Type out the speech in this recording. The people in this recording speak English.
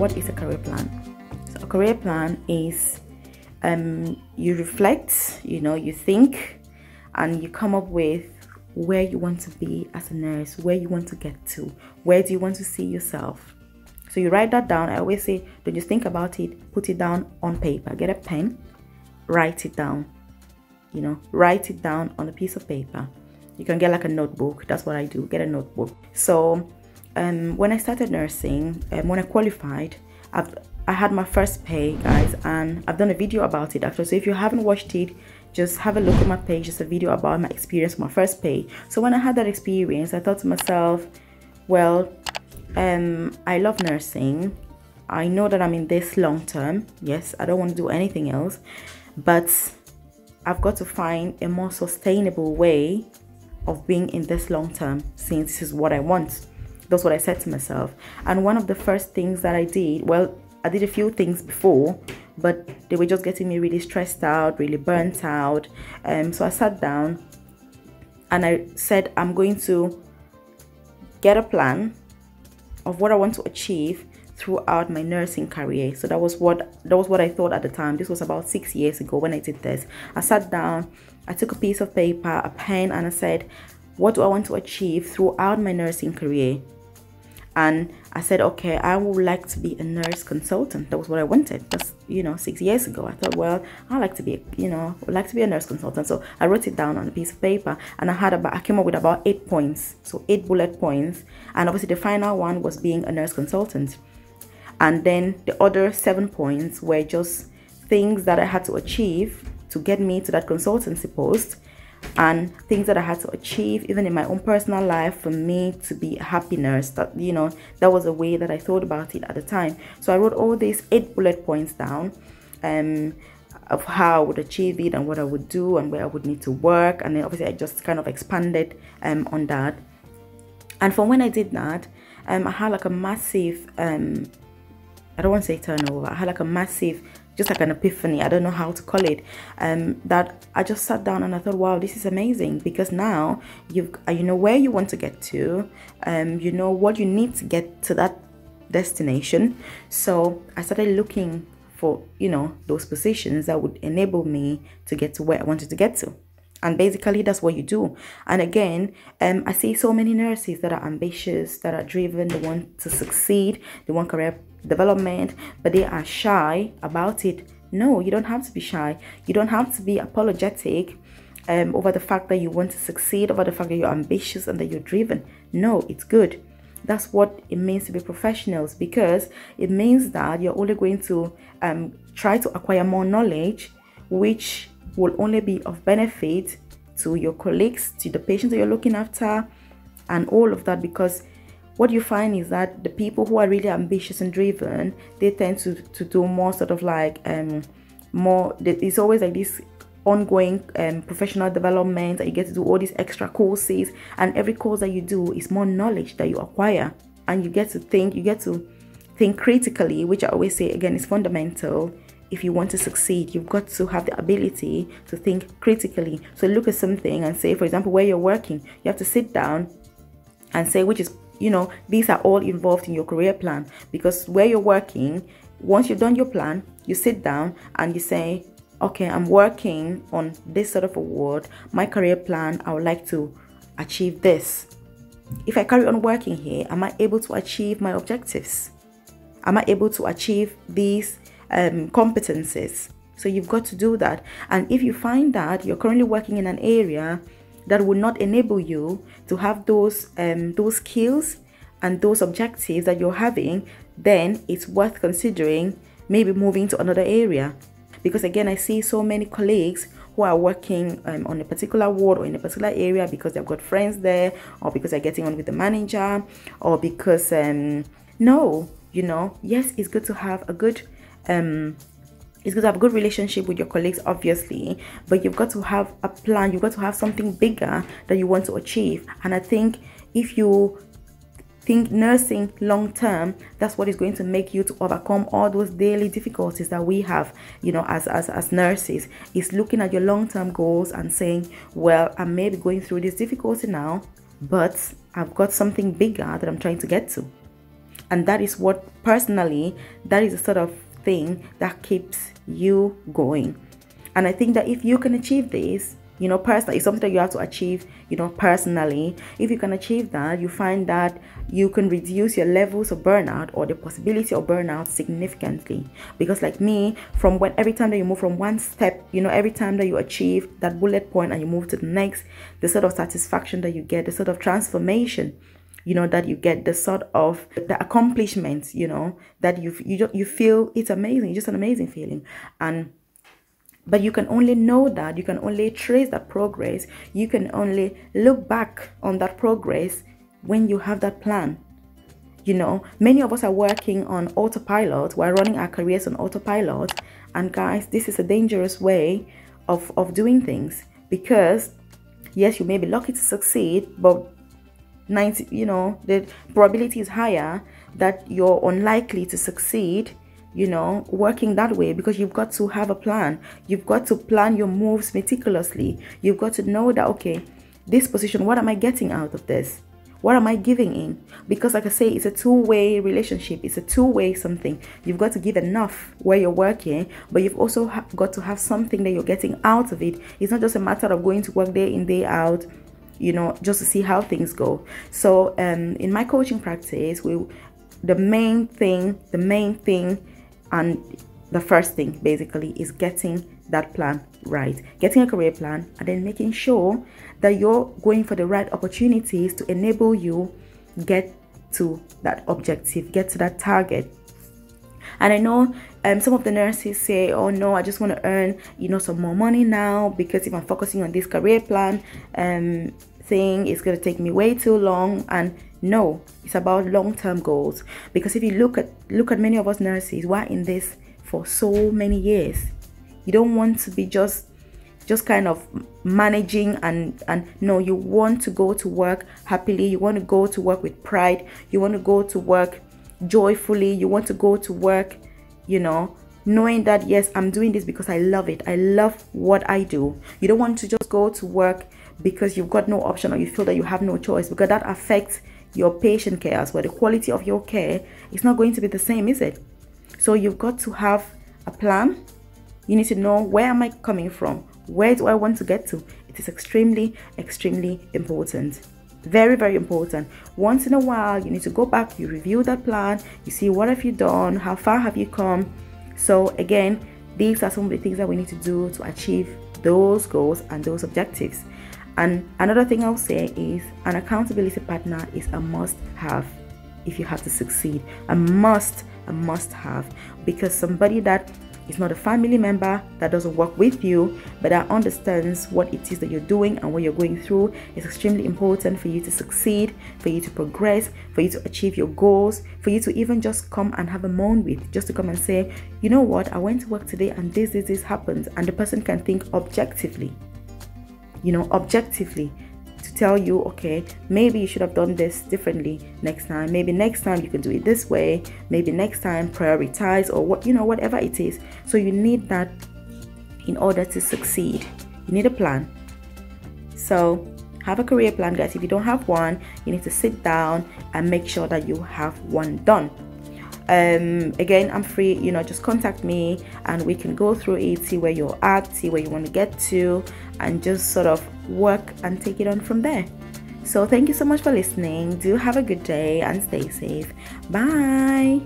what is a career plan? So a career plan is um, you reflect, you know, you think, and you come up with where you want to be as a nurse, where you want to get to, where do you want to see yourself. So you write that down. I always say, don't just think about it, put it down on paper. Get a pen, write it down. You know, write it down on a piece of paper. You can get like a notebook. That's what I do. Get a notebook. So um, when I started nursing, um, when I qualified, I've, I had my first pay, guys, and I've done a video about it actually. So if you haven't watched it, just have a look at my page. Just a video about my experience, my first pay. So when I had that experience, I thought to myself, well, um, I love nursing. I know that I'm in this long term. Yes, I don't want to do anything else, but I've got to find a more sustainable way of being in this long term since this is what I want. That's what I said to myself. And one of the first things that I did, well, I did a few things before, but they were just getting me really stressed out, really burnt out. Um, so I sat down and I said, I'm going to get a plan of what I want to achieve throughout my nursing career. So that was what that was what I thought at the time. This was about six years ago when I did this. I sat down, I took a piece of paper, a pen, and I said, what do I want to achieve throughout my nursing career? And I said, okay, I would like to be a nurse consultant. That was what I wanted. That's you know six years ago. I thought, well, I like to be, you know, would like to be a nurse consultant. So I wrote it down on a piece of paper, and I had about I came up with about eight points, so eight bullet points, and obviously the final one was being a nurse consultant, and then the other seven points were just things that I had to achieve to get me to that consultancy post and things that I had to achieve even in my own personal life for me to be a happy nurse. That you know that was a way that I thought about it at the time. So I wrote all these eight bullet points down um of how I would achieve it and what I would do and where I would need to work. And then obviously I just kind of expanded um on that. And from when I did that um I had like a massive um I don't want to say turnover I had like a massive just like an epiphany i don't know how to call it um that i just sat down and i thought wow this is amazing. Because now you've uh, you know where you want to get to um you know what you need to get to that destination. So i started looking for you know those positions that would enable me to get to where i wanted to get to. And basically that's what you do. And again um i see so many nurses that are ambitious that are driven they want to succeed they want career development, but they are shy about it. No, you don't have to be shy. You don't have to be apologetic um, over the fact that you want to succeed, over the fact that you're ambitious and that you're driven. No, it's good. That's what it means to be professionals because it means that you're only going to um, try to acquire more knowledge, which will only be of benefit to your colleagues, to the patients that you're looking after, and all of that because what you find is that the people who are really ambitious and driven they tend to to do more sort of like um more it's always like this ongoing um, professional development that you get to do all these extra courses and every course that you do is more knowledge that you acquire. And you get to think you get to think critically which i always say again is fundamental. If you want to succeed you've got to have the ability to think critically. So look at something and say for example where you're working you have to sit down and say which is you know these are all involved in your career plan. Because where you're working once you've done your plan you sit down and you say okay i'm working on this sort of award. My career plan i would like to achieve this. If i carry on working here am i able to achieve my objectives? Am i able to achieve these um, competencies? So you've got to do that. And if you find that you're currently working in an area that will not enable you to have those um, those skills and those objectives that you're having, then it's worth considering maybe moving to another area. Because again, I see so many colleagues who are working um, on a particular ward or in a particular area because they've got friends there, or because they're getting on with the manager, or because um, no, you know, yes, it's good to have a good um it's good to have a good relationship with your colleagues obviously but you've got to have a plan. You've got to have something bigger that you want to achieve. And i think if you think nursing long term that's what is going to make you to overcome all those daily difficulties that we have you know as as, as nurses is looking at your long-term goals and saying well i may be going through this difficulty now but i've got something bigger that i'm trying to get to. And that is what personally that is the sort of thing that keeps you going. And i think that if you can achieve this you know personally it's something that you have to achieve you know personally. If you can achieve that you find that you can reduce your levels of burnout or the possibility of burnout significantly. Because like me from when every time that you move from one step you know every time that you achieve that bullet point and you move to the next the sort of satisfaction that you get the sort of transformation you know that you get the sort of the accomplishments you know that you you you feel it's amazing just an amazing feeling. And but you can only know that you can only trace that progress. You can only look back on that progress when you have that plan. You know many of us are working on autopilot we're running our careers on autopilot. And guys this is a dangerous way of of doing things because yes you may be lucky to succeed but 90 you know the probability is higher that you're unlikely to succeed you know working that way because you've got to have a plan. You've got to plan your moves meticulously. You've got to know that okay this position what am i getting out of this? What am i giving in? Because like i say it's a two-way relationship. It's a two-way something. You've got to give enough where you're working but you've also got to have something that you're getting out of it. It's not just a matter of going to work day in day out you know just to see how things go. So um in my coaching practice we the main thing the main thing and the first thing basically is getting that plan right. Getting a career plan and then making sure that you're going for the right opportunities to enable you get to that objective get to that target and i know um, some of the nurses say oh no i just want to earn you know some more money now because if i'm focusing on this career plan um thing it's going to take me way too long. And no it's about long-term goals. Because if you look at look at many of us nurses we're in this for so many years. You don't want to be just just kind of managing and and no you want to go to work happily. You want to go to work with pride. You want to go to work joyfully you want to go to work you know knowing that yes i'm doing this because i love it i love what i do you don't want to just go to work because you've got no option or you feel that you have no choice because that affects your patient care as well. The quality of your care is not going to be the same, is it? So you've got to have a plan. You need to know where am I coming from? Where do I want to get to? It is extremely, extremely important. Very, very important. Once in a while, you need to go back, you review that plan, you see what have you done, how far have you come. So again, these are some of the things that we need to do to achieve those goals and those objectives. And another thing I'll say is an accountability partner is a must have if you have to succeed. A must, a must have. Because somebody that is not a family member that doesn't work with you but that understands what it is that you're doing and what you're going through. It's extremely important for you to succeed for you to progress for you to achieve your goals for you to even just come and have a moan with just to come and say you know what? I went to work today and this this this happened. And the person can think objectively. You know, objectively to tell you, okay, maybe you should have done this differently next time. Maybe next time you can do it this way. Maybe next time prioritize or what, you know, whatever it is. So you need that in order to succeed. You need a plan. So have a career plan, guys. If you don't have one, you need to sit down and make sure that you have one done um, again i'm free you know just contact me and we can go through it see where you're at see where you want to get to and just sort of work and take it on from there. So thank you so much for listening. Do have a good day and stay safe. Bye